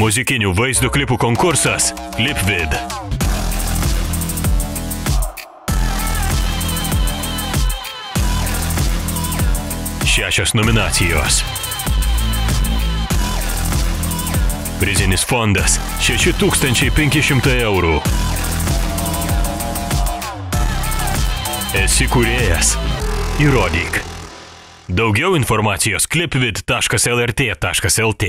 Muzikinių vaizdo klipų konkursas Clipvid. Šešios nominacijos. Prizinis fondas 6500 eurų. Esi kuriejas. Įrodyk. Daugiau informacijos klipvid.lrt.lt.